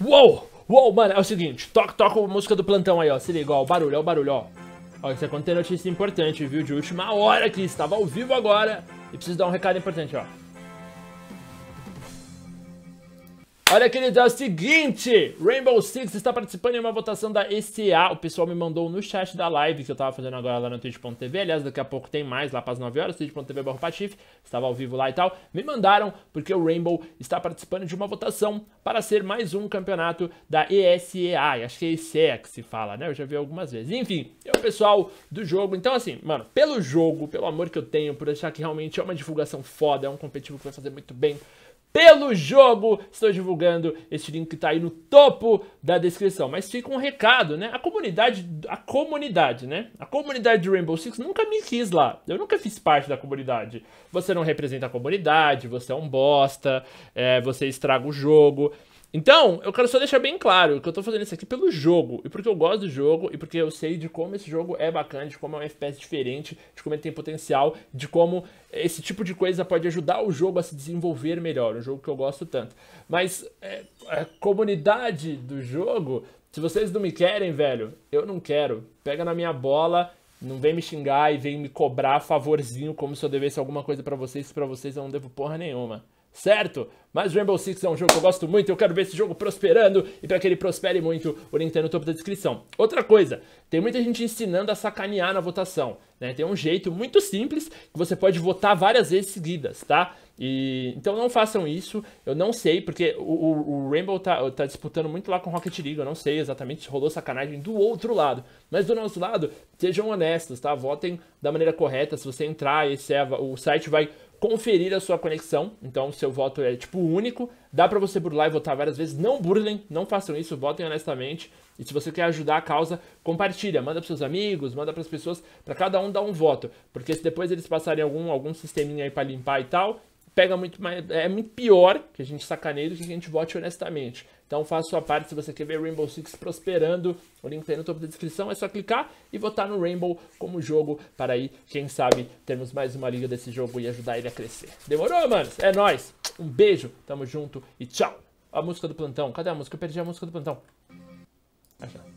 Uou! Uou, mano, é o seguinte, toca, toca a música do plantão aí, ó. Se liga, ó, o barulho, ó, o barulho, ó. Ó, isso é quando tem notícia importante, viu? De última hora que estava ao vivo agora. E preciso dar um recado importante, ó. Olha, querido, é o seguinte, Rainbow Six está participando de uma votação da ECA, o pessoal me mandou no chat da live que eu tava fazendo agora lá no twitch.tv, aliás, daqui a pouco tem mais lá para as 9 horas, twitch.tv patife, estava ao vivo lá e tal, me mandaram porque o Rainbow está participando de uma votação para ser mais um campeonato da ESEA, acho que é ESEA que se fala, né, eu já vi algumas vezes, enfim, é o pessoal do jogo, então assim, mano, pelo jogo, pelo amor que eu tenho, por achar que realmente é uma divulgação foda, é um competitivo que vai fazer muito bem, pelo jogo. Estou divulgando esse link que tá aí no topo da descrição. Mas fica um recado, né? A comunidade, a comunidade, né? A comunidade de Rainbow Six nunca me quis lá. Eu nunca fiz parte da comunidade. Você não representa a comunidade, você é um bosta, é, você estraga o jogo. Então, eu quero só deixar bem claro que eu tô fazendo isso aqui pelo jogo, e porque eu gosto do jogo, e porque eu sei de como esse jogo é bacana, de como é um FPS diferente, de como ele tem potencial, de como esse tipo de coisa pode ajudar o jogo a se desenvolver melhor, um jogo que eu gosto tanto. Mas é, a comunidade do jogo, se vocês não me querem, velho, eu não quero. Pega na minha bola não vem me xingar e vem me cobrar favorzinho como se eu devesse alguma coisa para vocês, se pra vocês eu não devo porra nenhuma certo? Mas Rainbow Six é um jogo que eu gosto muito, eu quero ver esse jogo prosperando, e para que ele prospere muito, o link tá no topo da descrição. Outra coisa, tem muita gente ensinando a sacanear na votação, né? Tem um jeito muito simples que você pode votar várias vezes seguidas, tá? E, então não façam isso, eu não sei, porque o, o, o, Rainbow tá, tá disputando muito lá com Rocket League, eu não sei exatamente se rolou sacanagem do outro lado. Mas do nosso lado, sejam honestos, tá? Votem da maneira correta, se você entrar, esse é, o site vai conferir a sua conexão. Então, seu voto é tipo único. Dá para você burlar e votar várias vezes. Não burlem, não façam isso, votem honestamente. E se você quer ajudar a causa, compartilha, manda para seus amigos, manda para as pessoas, para cada um dar um voto, porque se depois eles passarem algum algum sisteminha aí para limpar e tal, pega muito mais, é muito pior que a gente sacaneie do que a gente vote honestamente. Então faça sua parte se você quer ver Rainbow Six prosperando. O link aí no topo da descrição. É só clicar e votar no Rainbow como jogo para aí, quem sabe, termos mais uma liga desse jogo e ajudar ele a crescer. Demorou, manos? É nóis. Um beijo, tamo junto e tchau. A música do plantão. Cadê a música? Eu perdi a música do plantão. Achei.